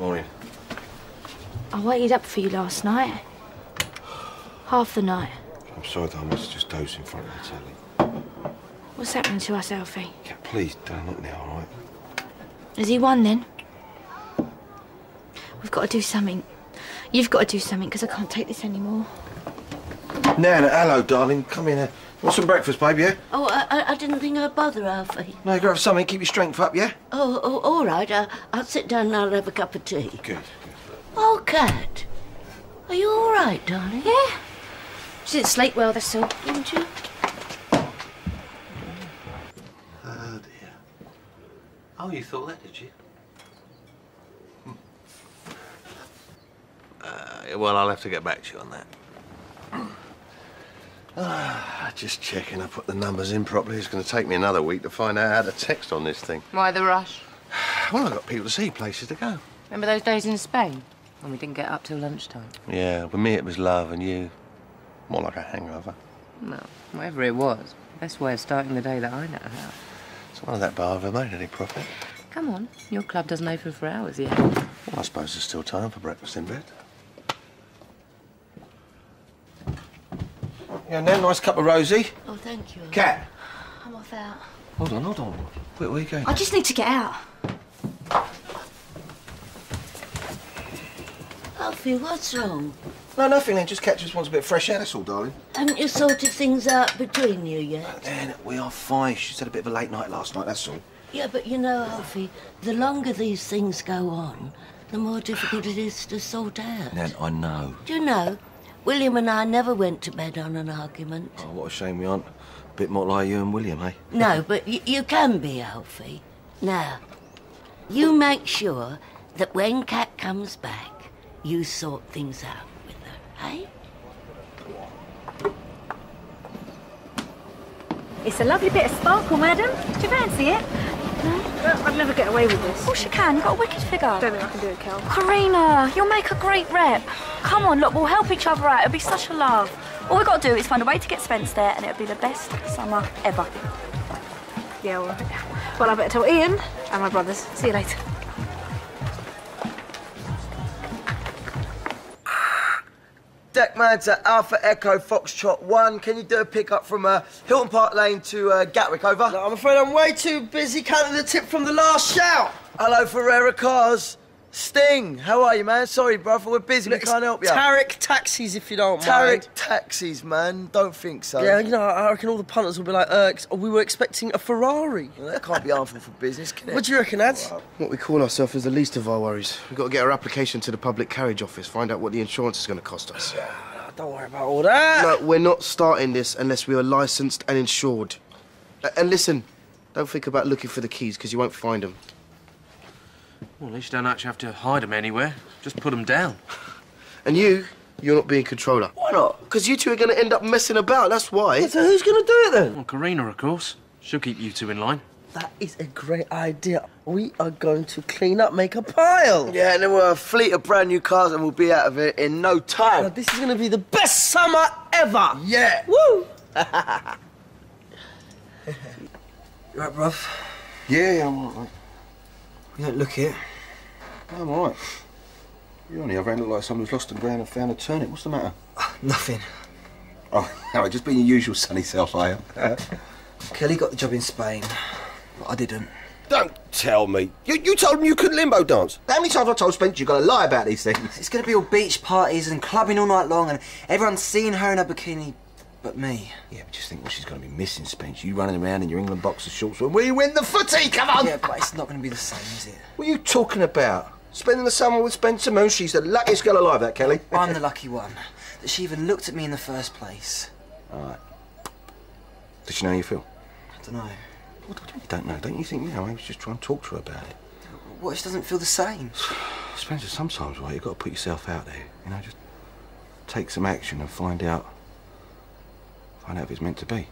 I waited up for you last night. Half the night. I'm sorry, darling. I was just dozing in front of the telly. What's happening to us, Alfie? Yeah, please, don't look now, all right? Has he won then? We've got to do something. You've got to do something because I can't take this anymore. Nana, hello, darling. Come in here. Want some breakfast, babe, yeah? Oh, I, I- I didn't think I'd bother, Alfie. No, you got to have something. Keep your strength up, yeah? Oh, oh all right. I, I'll sit down and I'll have a cup of tea. Good. Oh, Kat. Are you all right, darling? Yeah. She didn't sleep well, that's all. Didn't you? Oh, dear. Oh, you thought that, did you? Uh, well, I'll have to get back to you on that. Ah, just checking I put the numbers in properly. It's going to take me another week to find out how to text on this thing. Why the rush? Well, I've got people to see, places to go. Remember those days in Spain when we didn't get up till lunchtime? Yeah, with me it was love, and you, more like a hangover. No, whatever it was, best way of starting the day that I know how. It's one of that bar ever made any profit. Come on, your club doesn't open for hours yet. Well, I suppose there's still time for breakfast in bed. Yeah, now nice cup of rosy. Oh, thank you. Kat. I'm off out. Hold on, hold on. Where, where are you going? I just need to get out. Alfie, what's wrong? No, nothing then. Just Kat just wants a bit of fresh air, that's all, darling. Haven't you sorted things out between you yet? Oh, then we are fine. She's had a bit of a late night last night, that's all. Yeah, but you know, Alfie, the longer these things go on, the more difficult it is to sort out. Nan, I know. Do you know, William and I never went to bed on an argument. Oh, what a shame we aren't a bit more like you and William, eh? No, but y- you can be, Alfie. Now, you make sure that when Kat comes back, you sort things out with her, eh? It's a lovely bit of sparkle, madam. Do you fancy it? No, I'd never get away with this. Of course you can. You've got a wicked figure. Don't think I can do it, Kel. Kareena, you'll make a great rep. Come on, look, we'll help each other out. It'll be such a love. All we've got to do is find a way to get Spence there, and it'll be the best summer ever. Yeah, all right. Well, I better tell Ian and my brothers. See you later. Deckman to Alpha Echo Foxtrot 1. Can you do a pickup from uh, Hilton Park Lane to uh, Gatwick, over? No, I'm afraid I'm way too busy counting the tip from the last shout. Hello, Ferreira Cars. Sting, how are you, man? Sorry, brother, we're busy. Look, we can't help you. Tariq taxis, if you don't Tariq mind. taxis, man. Don't think so. Yeah, you know, I reckon all the punters will be like, uh, we were expecting a Ferrari. Well, that can't be harmful for business, can it? What do you reckon, Ads? What we call ourselves is the least of our worries. We've got to get our application to the public carriage office, find out what the insurance is going to cost us. Don't worry about all that. No, we're not starting this unless we are licensed and insured. And listen, don't think about looking for the keys because you won't find them. Well, at least you don't actually have to hide them anywhere. Just put them down. And you, you're not being controller. Why not? Because you two are going to end up messing about, that's why. So who's going to do it then? Well, Kareena, of course. She'll keep you two in line. That is a great idea. We are going to clean up, make a pile. Yeah, and then we'll have a fleet of brand new cars and we'll be out of it in no Now, time. this is going to be the best summer ever. Yeah. Woo! you right, bruv? Yeah, yeah, I'm all right. You don't look it. I'm all right. You on the other end look like someone who's lost the ground and found a turnip. What's the matter? Ah, nothing. Oh, no, just being your usual sunny self, I am. Kelly got the job in Spain, but I didn't. Don't tell me. You, you told him you couldn't limbo dance. How many times have I told Spence you've got to lie about these things? It's going to be all beach parties and clubbing all night long, and everyone's seeing her in a bikini, but me. Yeah, but just think what she's going to be missing, Spence. You running around in your England boxer shorts when we win the footy. Come on. Yeah, but it's not going to be the same, is it? What are you talking about? Spending the summer with Spencer Moon. She's the luckiest girl alive, that Kelly. I'm the lucky one that she even looked at me in the first place. All right. Does she know how you feel? I don't know. What, do you don't know? Don't you think, you know, I was just trying to talk to her about it. What she doesn't feel the same? Spencer, sometimes, right, you've got to put yourself out there. You know, just take some action and find out. Find know if it's meant to be.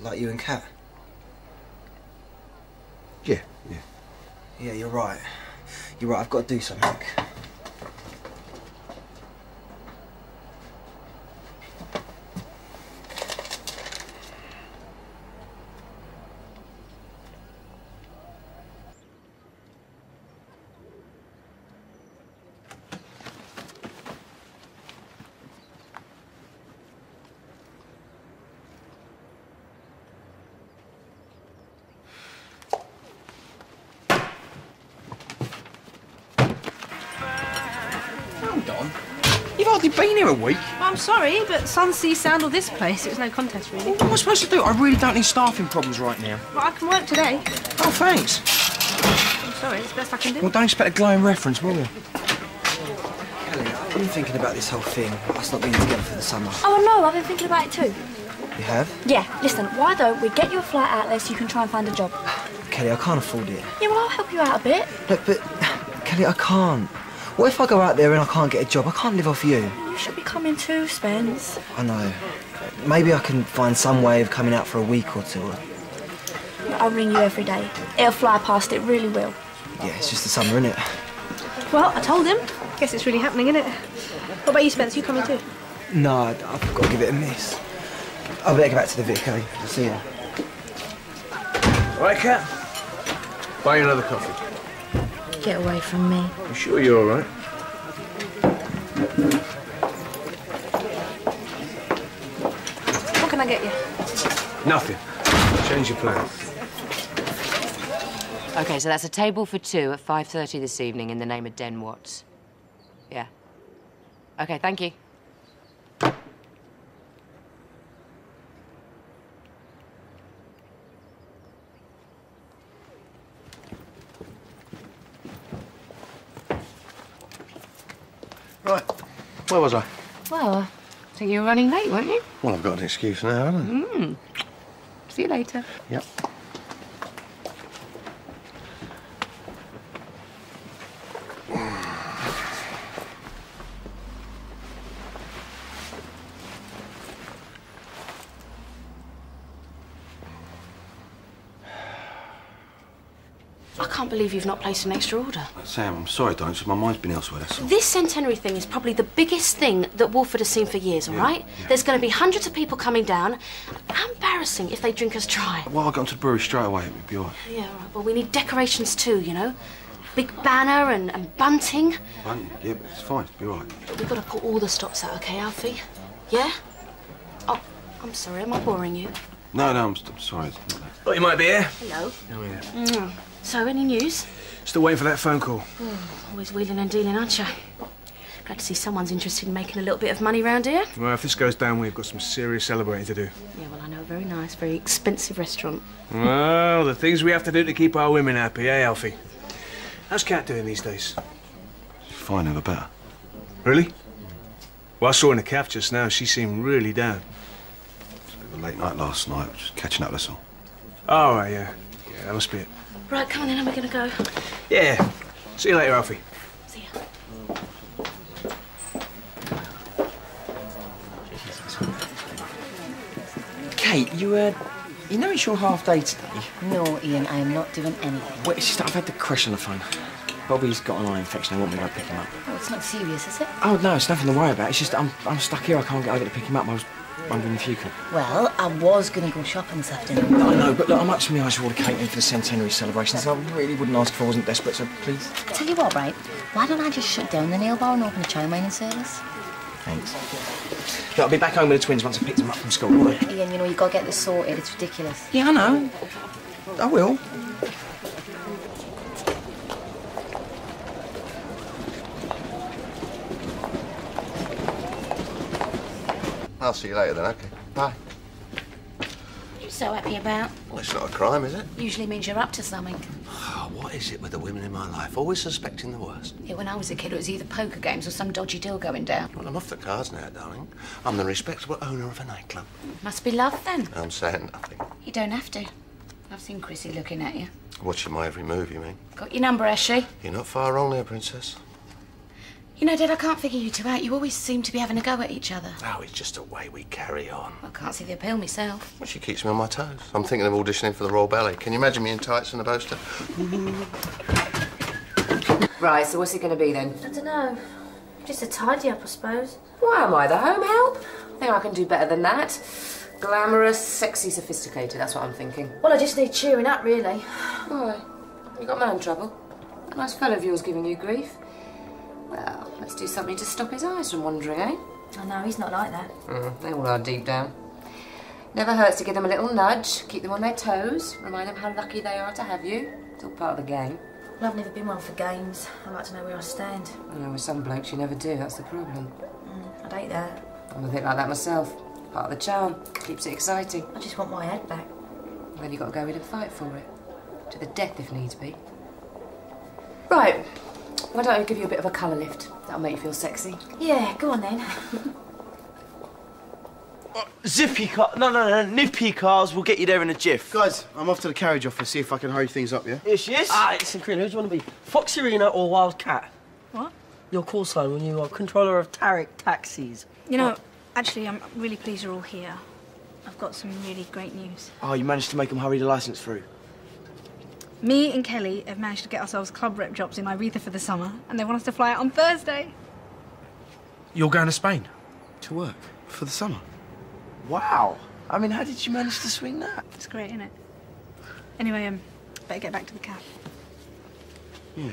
Like you and Kat? Yeah, yeah. Yeah, you're right. You're right, I've got to do something. Hardly been here a week. Well, I'm sorry, but Sun, Sea, Sound or this place, it was no contest, really. What am I supposed to do? I really don't need staffing problems right now. Well, I can work today. Oh, thanks. I'm sorry, it's the best I can do. Well, don't expect a glowing reference, will you? Kelly, I've been thinking about this whole thing. Us not being together for the summer. Oh, no, I've been thinking about it too. You have? Yeah, listen, why don't we get you a flight out there so you can try and find a job? Kelly, I can't afford it. Yeah, well, I'll help you out a bit. Look, but Kelly, I can't. What if I go out there and I can't get a job? I can't live off you. You should be coming too, Spence. I know. Maybe I can find some way of coming out for a week or two. I'll ring you every day. It'll fly past, it really will. Yeah, it's just the summer, isn't it? Well, I told him. Guess it's really happening, isn't it? What about you, Spence? You coming too? No, I- I've got to give it a miss. I better go back to the Vic, Kelly. I'll see you. Right, Kat? Buy you another coffee. Get away from me. You sure you're all right? What can I get you? Nothing. Change your plan. Okay, so that's a table for two at 5.30 this evening in the name of Den Watts. Yeah. Okay, thank you. Where was I? Well, I think you were running late, weren't you? Well, I've got an excuse now, haven't I? Mm. See you later. Yep. I can't believe you've not placed an extra order. Sam, I'm sorry, darling. it's just My mind's been elsewhere, that's all. This centenary thing is probably the biggest thing that Walford has seen for years, all Yeah, right? There's going to be hundreds of people coming down. How embarrassing if they drink us dry. Well, I got into the brewery straight away. It would be all right. Yeah, all right. Well, we need decorations too, you know? Big banner and, and bunting. Fine. Yeah, but it's fine. It'll be all right. But we've got to put all the stops out, okay, Alfie? Yeah? Oh, I'm sorry, am I boring you? No, no, I'm, I'm sorry. It's. Thought you might be here. Hello. Oh, yeah. Mm. So, any news? Still waiting for that phone call. Oh, always wheeling and dealing, aren't you? Glad to see someone's interested in making a little bit of money round here. Well, if this goes down, we've got some serious celebrating to do. Yeah, well, I know a very nice, very expensive restaurant. Well, the things we have to do to keep our women happy, eh, Alfie? How's Kat doing these days? Fine, never better. Really? Well, I saw her in the caf just now. She seemed really down. It's a bit of a late night last night. Just catching up, that's all. Oh, right, yeah. Yeah, that must be it. Right, come on then, are we going to go? Yeah. See you later, Alfie. See ya. Kate, you, uh, you know it's your half day today? No, Ian, I am not doing anything. Well, it's just that I've had the crush on the phone. Bobby's got an eye infection. I want me to go pick him up. Oh, it's not serious, is it? Oh, no, it's nothing to worry about. It's just I'm, I'm stuck here. I can't get over to pick him up. I was wondering if you could. Well, I was going to go shopping this afternoon. I know, but look, I'm up to my eyes with all the catering for the centenary celebrations. I really wouldn't ask if I wasn't desperate, so please. I tell you what, right? Why don't I just shut down the nail bar and open a chow mining service? Thanks. Look, I'll be back home with the twins once I've picked them up from school, all right? Ian, you know, you've got to get this sorted. It's ridiculous. Yeah, I know. I will. I'll see you later then, okay? Bye. You're you so happy about? Well, it's not a crime, is it? Usually means you're up to something. Oh, what is it with the women in my life? Always suspecting the worst. Yeah, when I was a kid, it was either poker games or some dodgy deal going down. Well, I'm off the cards now, darling. I'm the respectable owner of a nightclub. Must be love then. I'm saying nothing. You don't have to. I've seen Chrissie looking at you. Watching my every move, you mean? Got your number, has she? You're not far wrong there, Princess. You know, Dad, I can't figure you two out. You always seem to be having a go at each other. Oh, it's just a way we carry on. I can't see the appeal myself. Well, she keeps me on my toes. I'm thinking of auditioning for the Royal Ballet. Can you imagine me in tights and a boaster? Right, so what's it going to be then? I don't know. Just a tidy up, I suppose. Why am I the home help? I think I can do better than that. Glamorous, sexy, sophisticated, that's what I'm thinking. Well, I just need cheering up, really. Why? You got man trouble? A nice fellow of yours giving you grief. Well, let's do something to stop his eyes from wandering, eh? I know, he's not like that. Mm, they all are deep down. Never hurts to give them a little nudge, keep them on their toes, remind them how lucky they are to have you. It's all part of the game. Well, I've never been one for games. I like to know where I stand. You know, with some blokes you never do, that's the problem. Mm. hate that. I'm a bit like that myself. Part of the charm. Keeps it exciting. I just want my head back. Then you've got to go in and fight for it. To the death if needs be. Right. Why don't I give you a bit of a colour lift? That'll make you feel sexy. Yeah, go on then. Zippy car. No, no, no. Nippy cars We'll get you there in a jiff. Guys, I'm off to the carriage office, see if I can hurry things up, yeah? Here she is. Ah, listen, Kareena, who do you want to be? Foxy Arena or Wildcat? What? Your call sign when you are controller of Tariq Taxis. You know, actually, I'm really pleased you're all here. I've got some really great news. Oh, you managed to make them hurry the licence through. Me and Kelly have managed to get ourselves club rep jobs in Ibiza for the summer, and they want us to fly out on Thursday. You're going to Spain? To work? For the summer? Wow. I mean, how did you manage to swing that? It's great, isn't it? Anyway, um, better get back to the cab. Yeah.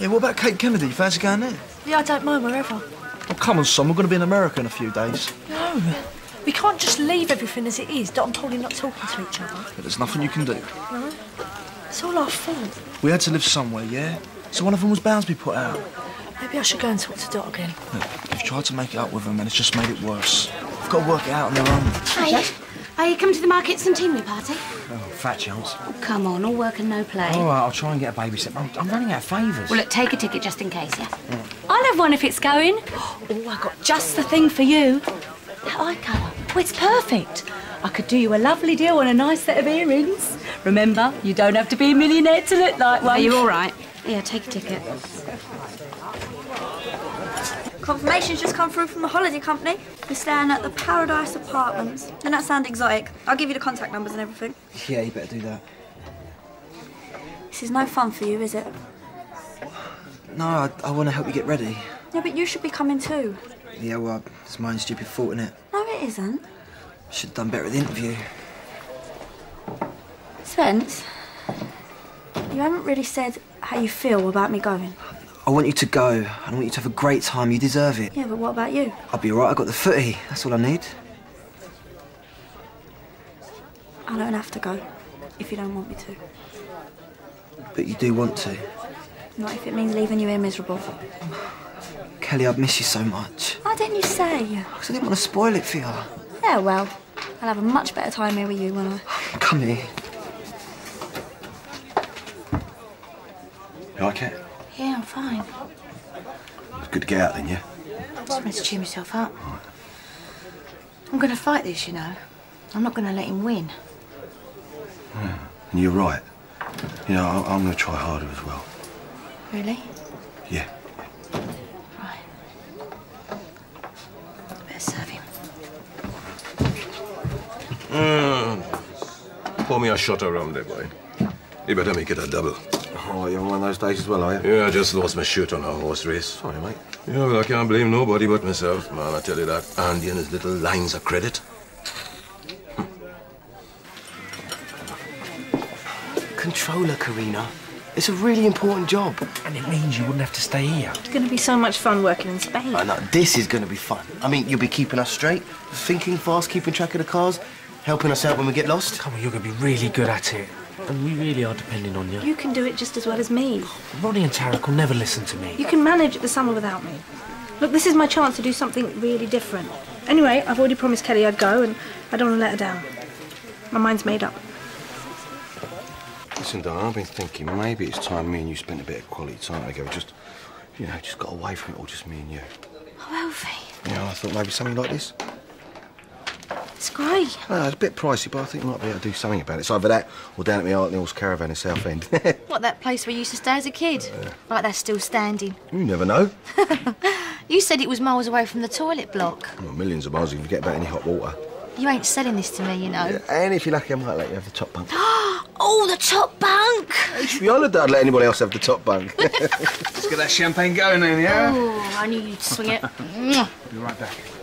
Yeah, what about Kate Kennedy? Fancy going there? Yeah, I don't mind wherever. Oh, come on, son. We're going to be in America in a few days. No, we can't just leave everything as it is. Dot and Polly not talking to each other. But there's nothing you can do. No? It's all our fault. We had to live somewhere, yeah? So one of them was bound to be put out. Maybe I should go and talk to Dot again. Look, you've tried to make it up with them and it's just made it worse. They've got to work it out on their own. Hey, are you coming to the market centenary party? Oh, fat chance. Come on, all work and no play. All right, I'll try and get a babysitter. I'm, I'm running out of favours. Well, look, take a ticket just in case, yeah? I'll have one if it's going. Oh, I got just the thing for you. That eye colour. Oh, it's perfect. I could do you a lovely deal on a nice set of earrings. Remember, you don't have to be a millionaire to look like one. Are you all right? Yeah, take a ticket. Confirmation's just come through from the holiday company. We're staying at the Paradise Apartments. Doesn't that sound exotic? I'll give you the contact numbers and everything. Yeah, you better do that. This is no fun for you, is it? No, I, I want to help you get ready. Yeah, but you should be coming too. Yeah, well, it's my own stupid fault, innit? No, it isn't. Should have done better at the interview. Spence, you haven't really said how you feel about me going. I want you to go. I want you to have a great time. You deserve it. Yeah, but what about you? I'll be alright. I got the footy. That's all I need. I don't have to go if you don't want me to. But you do want to. Not if it means leaving you here miserable. Kelly, I'd miss you so much. Why didn't you say? Because I didn't want to spoil it for you. Yeah, well, I'll have a much better time here with you when I. Come here. You like it? Yeah, I'm fine. It's good to get out then, yeah? Just wanted to cheer myself up. I'm going to fight this, you know. I'm not going to let him win. And you're right. You know, I- I'm going to try harder as well. Really? Yeah. Right. Better serve him. Mm. Pour me a shot of rum there, boy. You better make it a double. Oh, you're on one of those days as well, are you? Yeah, I just lost my shirt on a horse race. Sorry, mate. Yeah, well, I can't blame nobody but myself, man. I tell you that. Andy and his little lines of credit. Controller, Kareena. It's a really important job. And it means you wouldn't have to stay here. It's going to be so much fun working in Spain. I know, this is going to be fun. I mean, you'll be keeping us straight, thinking fast, keeping track of the cars, helping us out when we get lost. Come on, you're going to be really good at it. And we really are depending on you. You can do it just as well as me. Ronny and Tariq will never listen to me. You can manage the summer without me. Look, this is my chance to do something really different. Anyway, I've already promised Kelly I'd go, and I don't want to let her down. My mind's made up. Listen, darling, I've been thinking maybe it's time me and you spent a bit of quality time together. Just, you know, just got away from it all, just me and you. Oh, Alfie. You know, I thought maybe something like this. It's great. Ah, it's a bit pricey, but I think we might be able to do something about it. It's either that or down at my Aunt Neil's caravan in Southend. What, that place where you used to stay as a kid? Like that's still standing. you never know. You said it was miles away from the toilet block. Well, millions of miles, if you can forget about any hot water. You ain't selling this to me, you know. And if you're lucky, I might let you have the top bunk. oh, the top bunk! You should be honoured that I'd let anybody else have the top bunk. Let's get that champagne going then, yeah? Oh, I knew you'd swing it. Be right back.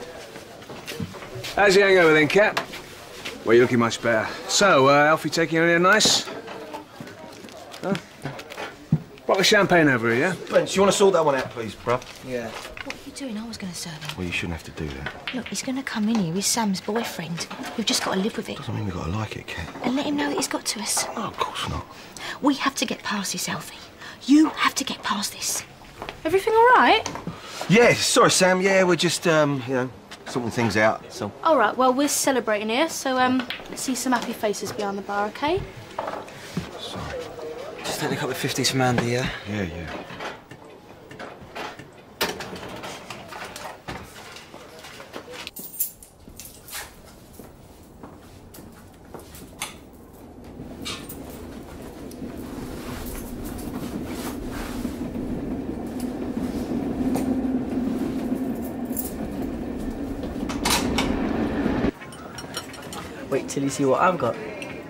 How's the hangover then, Cap? Well, you're looking much better. So, uh, Alfie taking you anywhere nice? Huh? Bottle of champagne over here, yeah? Spence, you want to sort that one out, please, bruv? Yeah. What are you doing? I was going to serve him. Well, you shouldn't have to do that. Look, he's going to come in here with Sam's boyfriend. We've just got to live with it Doesn't mean we've got to like it, Kat. and let him know that he's got to us. Oh, of course not. We have to get past this, Alfie. You have to get past this. Everything all right? Yeah, sorry, Sam. Yeah, we're just, um, you know, sorting things out. So. All right. Well, we're celebrating here, so um, let's see some happy faces behind the bar, okay? Just take a couple of fifties from Andy, yeah? Yeah, yeah. Wait till you see what I've got.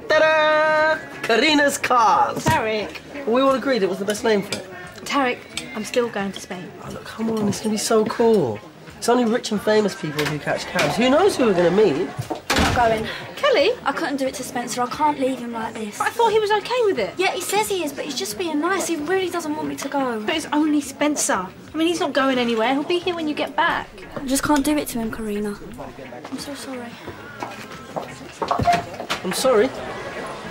Ta-da! Kareena's Cars! Tariq. We all agreed it was the best name for it. Tariq, I'm still going to Spain. Oh, look, come on, it's gonna be so cool. It's only rich and famous people who catch cabs. Who knows who we're gonna meet? I'm not going. Kelly? I couldn't do it to Spencer. I can't leave him like this. I thought he was okay with it. Yeah, he says he is, but he's just being nice. He really doesn't want me to go. But it's only Spencer. I mean, he's not going anywhere. He'll be here when you get back. I just can't do it to him, Kareena. I'm so sorry. I'm sorry.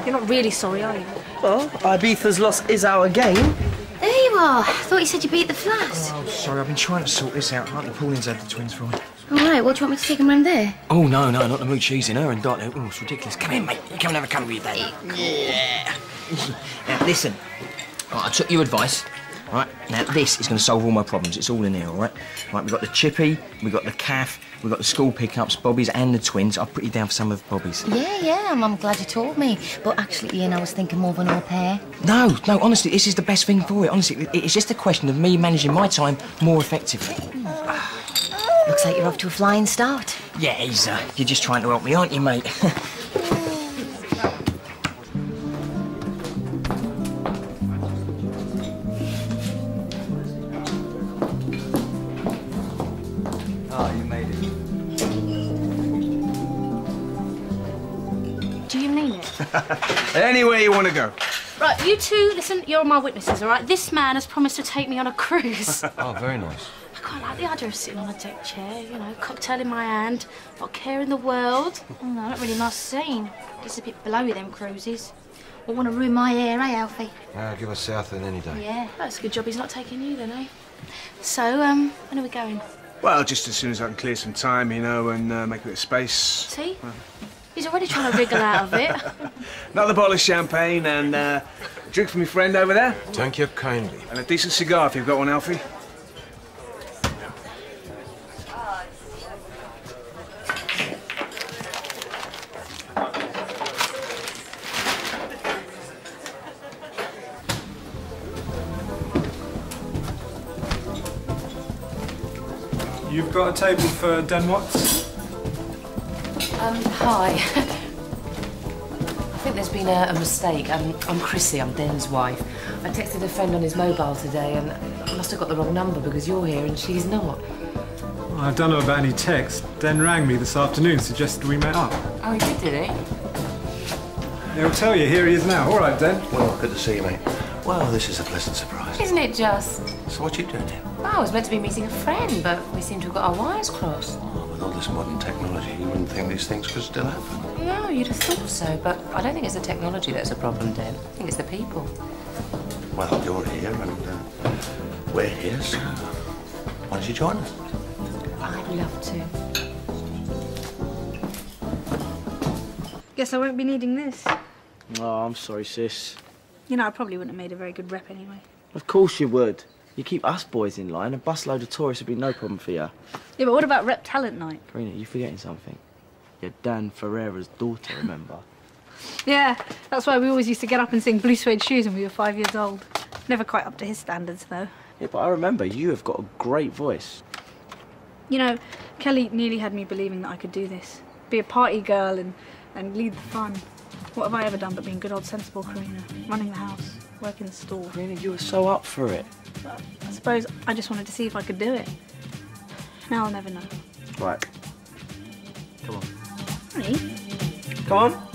You're not really sorry, are you? Well, Ibiza's loss is our game. There you are. I thought you said you beat the flats. Oh, sorry, I've been trying to sort this out. Auntie Pauline's had the twins for me. All right, what do you want me to take them round there? Oh, no, no, not the mood she's in. Her and Dot. Oh, it's ridiculous. Come here, mate. You come and have a cuddle with your dad. Yeah. now, listen. Right, I took your advice. Right, now this is going to solve all my problems. It's all in here, all right? Right, we've got the chippy, we've got the calf, we've got the school pickups, Bobby's and the twins. I'll put you down for some of Bobby's. Yeah, yeah, I'm, I'm glad you told me. But actually, Ian, I was thinking more of an au pair. No, no, honestly, this is the best thing for it. Honestly, it's just a question of me managing my time more effectively. Looks like you're off to a flying start. Yeah, he's, uh, you're just trying to help me, aren't you, mate? Anywhere you want to go. Right, you two, listen, you're my witnesses, all right? This man has promised to take me on a cruise. oh, very nice. I quite like the idea of sitting on a deck chair, you know, cocktail in my hand, not a care in the world. Oh, no, not really nice scene. It's a bit blowy, them cruises. Won't want to ruin my hair, eh, Alfie? Uh, give us south then any day. Yeah, that's a good job he's not taking you then, eh? So, um, when are we going? Well, just as soon as I can clear some time, you know, and uh, make a bit of space. See? He's already trying to wriggle out of it. Another bottle of champagne and uh, a drink from your friend over there. Thank you kindly. And a decent cigar if you've got one, Alfie. You've got a table for Den Watts? Um, hi. I think there's been a, a mistake. Um, I'm Chrissie, I'm Den's wife. I texted a friend on his mobile today and I must have got the wrong number because you're here and she's not. I don't know about any text. Den rang me this afternoon, suggested we met up. Oh, he did, did he? He'll tell you, here he is now. All right, Den. Well, good to see you, mate. Well, this is a pleasant surprise. Isn't it just? So what you doing here? Oh, I was meant to be meeting a friend, but we seem to have got our wires crossed. With all this modern technology, you wouldn't think these things could still happen. No, you'd have thought so, but I don't think it's the technology that's a problem, Den. I think it's the people. Well, you're here and uh, we're here, so why don't you join us? I'd love to. Guess I won't be needing this. Oh, I'm sorry, sis. You know, I probably wouldn't have made a very good rep anyway. Of course you would. You keep us boys in line, a busload of tourists would be no problem for you. Yeah, but what about rep talent night? Kareena, you're forgetting something? You're Dan Ferreira's daughter, remember? Yeah, that's why we always used to get up and sing Blue Suede Shoes when we were five years old. Never quite up to his standards, though. yeah, but I remember you have got a great voice. You know, Kelly nearly had me believing that I could do this. Be a party girl and, and lead the fun. What have I ever done but being good old sensible Kareena? Running the house, working the store. Kareena, you were so up for it. I suppose I just wanted to see if I could do it. Now I'll never know. Right. Come on. Honey? Come on.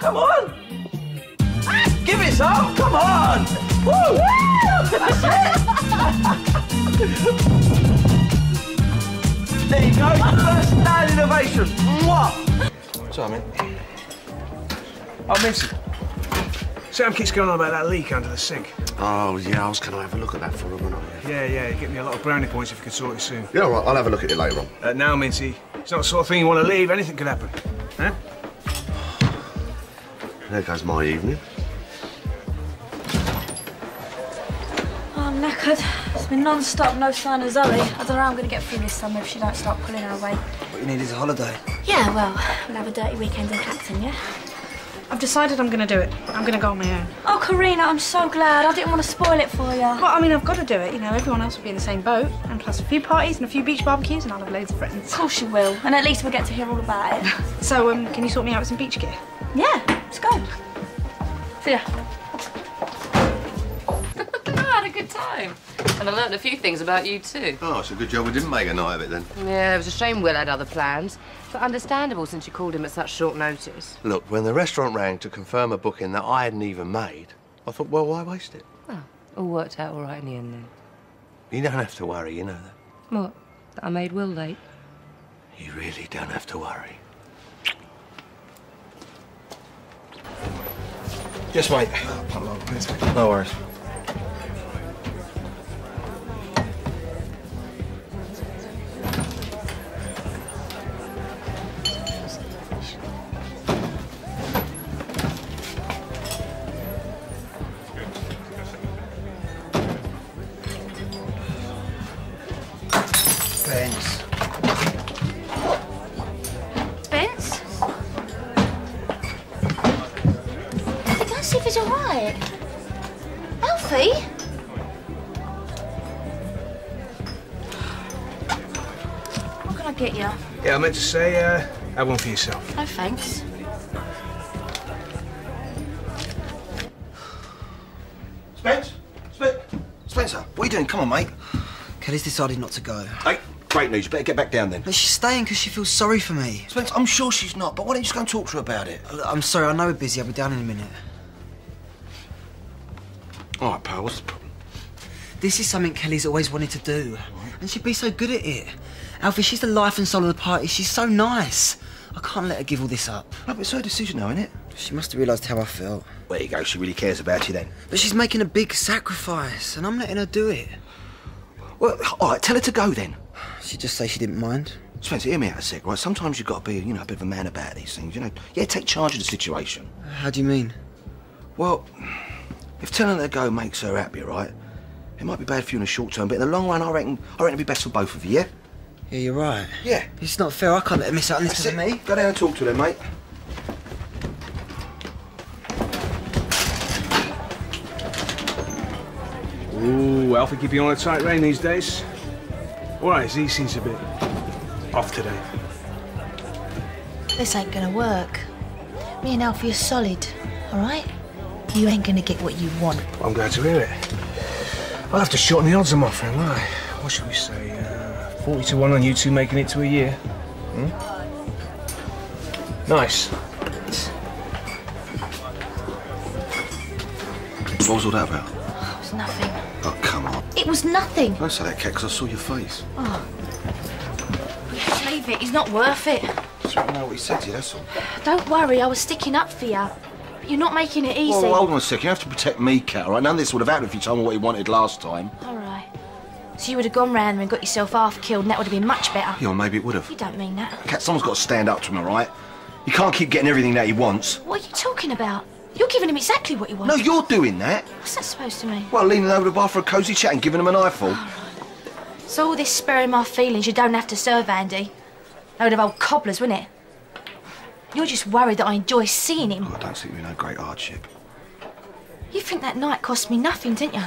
Come on! Give it some! Come on! Woo! That's it! there you go, first standing ovation. Mwah! So, I mean, Oh, Mincy. Sam keeps going on about that leak under the sink. Oh, yeah, I was going to have a look at that for a minute. Yeah, yeah, You'd get me a lot of brownie points if you could sort it soon. Yeah, all right, I'll have a look at it later on. Uh, now, Minty, it's not the sort of thing you want to leave. Anything could happen. Huh? There goes my evening. Oh, I'm knackered. It's been non-stop, no sign of Zoe. I don't know how I'm going to get through this summer if she don't start pulling her weight. What you need is a holiday. Yeah, well, we'll have a dirty weekend in Clacton, yeah? I've decided I'm going to do it. I'm going to go on my own. Oh, Kareena, I'm so glad. I didn't want to spoil it for you. Well, I mean, I've got to do it. You know, everyone else will be in the same boat. And plus a few parties and a few beach barbecues and I'll have loads of friends. Of course you will. And at least we'll get to hear all about it. So, um, can you sort me out with some beach gear? Yeah, let's go. See ya. I had a good time. And I learned a few things about you too. Oh, it's a good job we didn't make a night of it then. Yeah, it was a shame Will had other plans. But understandable since you called him at such short notice. Look, when the restaurant rang to confirm a booking that I hadn't even made, I thought, well, why waste it? Oh, all worked out all right in the end then. You don't have to worry, you know that. What? That I made Will late? You really don't have to worry. Yes, mate. No worries. Get you? Yeah, I meant to say, uh, have one for yourself. No thanks. Spence? Spen- Spencer, what are you doing? Come on, mate. Kelly's decided not to go. Hey, great news. You better get back down then. But she's staying because she feels sorry for me. Spence, I'm sure she's not, but why don't you just go and talk to her about it? I'm sorry, I know we're busy. I'll be down in a minute. All right, pal, what's the problem? This is something Kelly's always wanted to do. And she'd be so good at it. Alfie, she's the life and soul of the party. She's so nice. I can't let her give all this up. No, but it's her decision now, isn't it? She must have realised how I felt. There you go. She really cares about you then. But she's making a big sacrifice, and I'm letting her do it. Well, all right, tell her to go then. She'd just say she didn't mind. Spencer, hear me out a sec, right? Sometimes you've got to be, you know, a bit of a man about these things, you know. Yeah, take charge of the situation. How do you mean? Well, if telling her to go makes her happy, right? It might be bad for you in the short term, but in the long run, I reckon, I reckon it'd be best for both of you, yeah? Yeah, you're right. Yeah. It's not fair. I can't let her miss out on this That's because of it. me. Go down and talk to them, mate. Ooh, Alfie keeping on a tight rein these days. All right, Z seems a bit off today. This ain't gonna work. Me and Alfie are solid, all right? You ain't gonna get what you want. I'm glad to hear it. I'll have to shorten the odds I'm offering, will I? What should we say? Uh, 40 to 1 on you two making it to a year. Hmm? Nice. What was all that about? It was nothing. Oh, come on. It was nothing. Don't say that, Kat, 'cause I saw your face. Oh. Just leave it. He's not worth it. Just want to know what he said to you, that's all. Don't worry, I was sticking up for you. But you're not making it easy. Well, hold on a second. You have to protect me, Kat, all right? None of this would have happened if you told me what he wanted last time. All right. So you would have gone round there and got yourself half killed, and that would have been much better. Yeah, maybe it would have. You don't mean that. Kat, someone's got to stand up to him, all right? You can't keep getting everything that he wants. What are you talking about? You're giving him exactly what he wants. No, you're doing that. What's that supposed to mean? Well, leaning over the bar for a cosy chat and giving him an eyeful. So all this sparing my feelings you don't have to serve, Andy. Load of old cobblers, wouldn't it? You're just worried that I enjoy seeing him. Oh, I don't see you in no great hardship. You think that night cost me nothing, didn't you?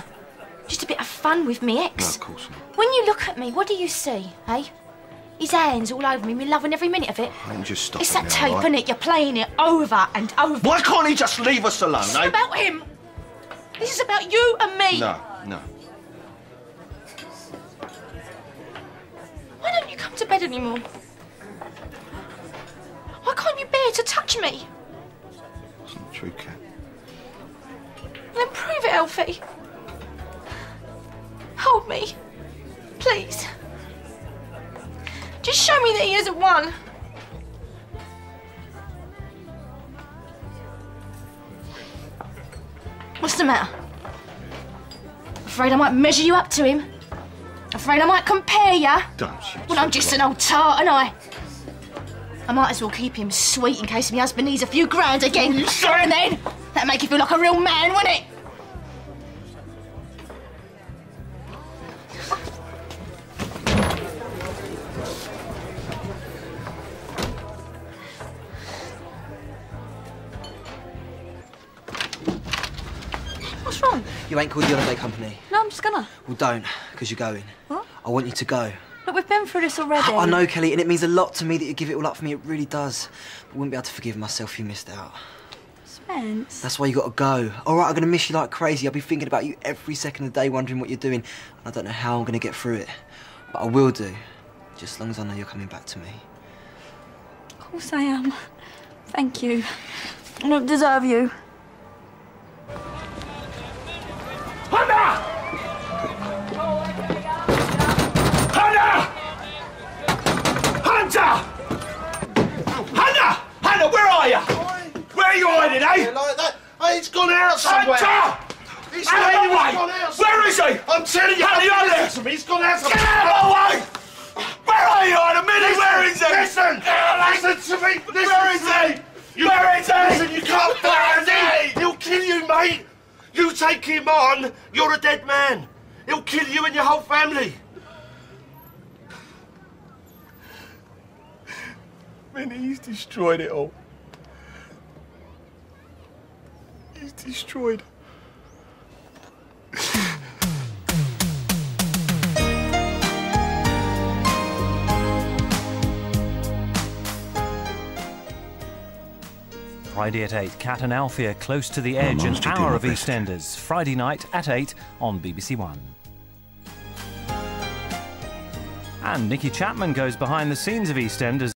Just a bit of fun with me No, ex. of course not. When you look at me, what do you see, eh? His hands all over me, me loving every minute of it. Let me just stop It's that now, tape, right? isn't it? You're playing it over and over. Why can't he just leave us alone, This eh? is about him. This is about you and me. No, no. Why don't you come to bed anymore? Why can't you bear to touch me? It's not true, Kat. Then prove it, Alfie. Hold me. Please. Just show me that he hasn't won. What's the matter? Afraid I might measure you up to him? Afraid I might compare ya? Don't you? Well, I'm just an old tart, and I. I might as well keep him sweet in case my husband needs a few grand again. Oh, you and then that'd make you feel like a real man, wouldn't it? You ain't called the holiday company. No, I'm just gonna. Well, don't, because you're going. What? I want you to go. Look, we've been through this already. I know, Kelly, and it means a lot to me that you give it all up for me. It really does. I wouldn't be able to forgive myself if you missed out. Spence. That's why you got to go. All right, I'm going to miss you like crazy. I'll be thinking about you every second of the day, wondering what you're doing. And I don't know how I'm going to get through it. But I will do, just as long as I know you're coming back to me. Of course I am. Thank you. I don't deserve you. Where are you hiding, eh? Like that. Hey, he's gone out somewhere. Hunter! He's Out of gone, my way! he's gone out Where is he? I'm telling you, listen there? to me. He's gone out Get out of my way! Where are you, Hunter? Minty, Listen, where is he? listen, listen to me. Listen Where is he? You, Where is he? Listen, you can't find him. He'll kill you, mate. You take him on, you're a dead man. He'll kill you and your whole family. Minty, he's destroyed it all. He's destroyed. Friday at 8, Kat and Alfie are close to the edge, an managed hour of best. EastEnders, Friday night at 8 on BBC One. And Nikki Chapman goes behind the scenes of EastEnders.